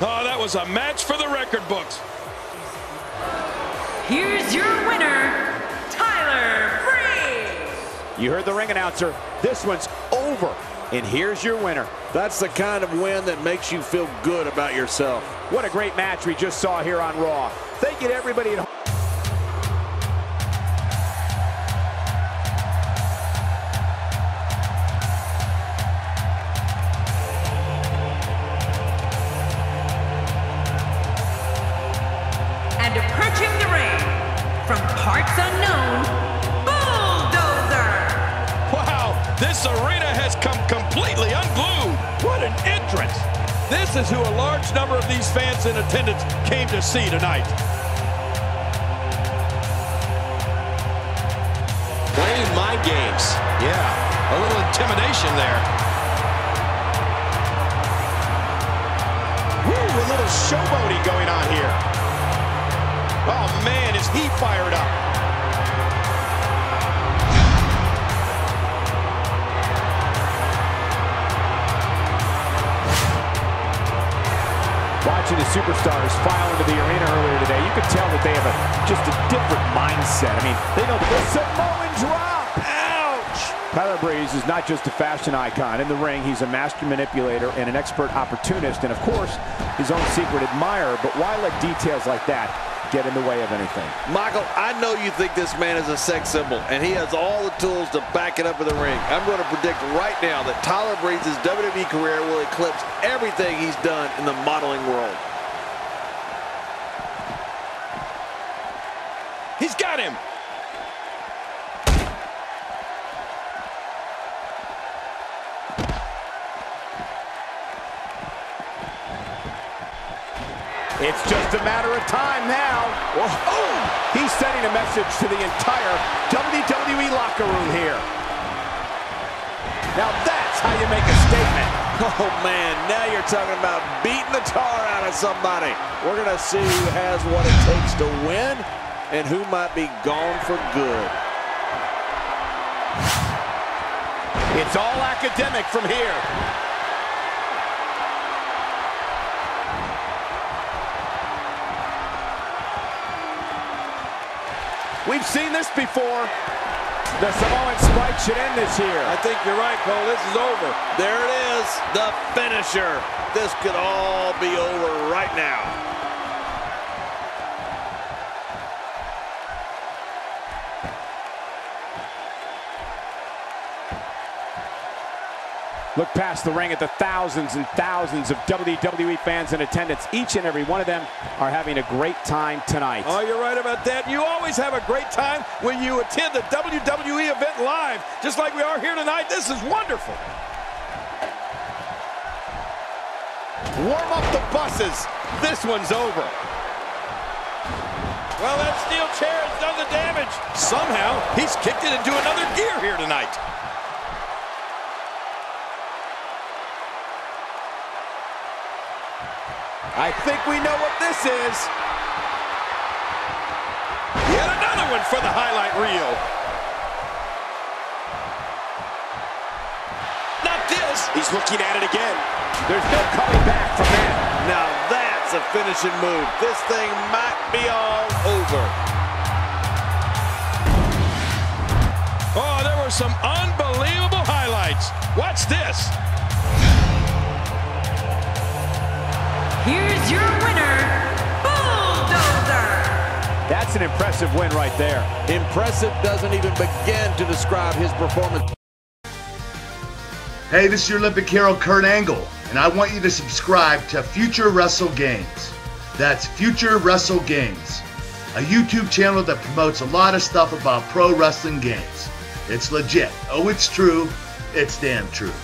Oh, that was a match for the record books. Here's your winner, Tyler Breeze. You heard the ring announcer. This one's over. And here's your winner. That's the kind of win that makes you feel good about yourself. What a great match we just saw here on Raw. Thank you to everybody at home. And approaching the ring, from parts unknown, Bulldozer. Wow, this arena has come completely unglued. What an entrance. This is who a large number of these fans in attendance came to see tonight. Playing mind games. Yeah, a little intimidation there. Woo, a little showboating going on here. Oh man, is he fired up. Watching the superstars file into the arena earlier today, you could tell that they have a, just a different mindset. I mean, they know the Samoan drop. Ouch! Tyler Breeze is not just a fashion icon. In the ring, he's a master manipulator and an expert opportunist, and of course, his own secret admirer. But why let details like that get in the way of anything? Michael, I know you think this man is a sex symbol, and he has all the tools to back it up in the ring. I'm going to predict right now that Tyler Breeze's WWE career will eclipse everything he's done in the modeling world. He's got him. It's just a matter of time now. Oh, he's sending a message to the entire WWE locker room here. Now that's how you make a statement. Oh, man, now you're talking about beating the tar out of somebody. We're going to see who has what it takes to win and who might be gone for good. It's all academic from here. We've seen this before. The Samoan spike should end this here. I think you're right, Cole. This is over. There it is, the finisher. This could all be over right now. Look past the ring at the thousands and thousands of WWE fans in attendance. Each and every one of them are having a great time tonight. Oh, you're right about that. You always have a great time when you attend a WWE event live, just like we are here tonight. This is wonderful. Warm up the buses. This one's over. Well, that steel chair has done the damage. Somehow, he's kicked it into another gear here tonight. I think we know what this is. Yet another one for the highlight reel. Not this. He's looking at it again. There's no coming back from that. Now that's a finishing move. This thing might be all over. Oh, there were some unbelievable highlights. Watch this. Here's your winner, Bulldozer. That's an impressive win right there. Impressive doesn't even begin to describe his performance. Hey, this is your Olympic hero Kurt Angle, and I want you to subscribe to Future Wrestle Games. That's Future Wrestle Games, a YouTube channel that promotes a lot of stuff about pro wrestling games. It's legit. Oh, it's true. It's damn true.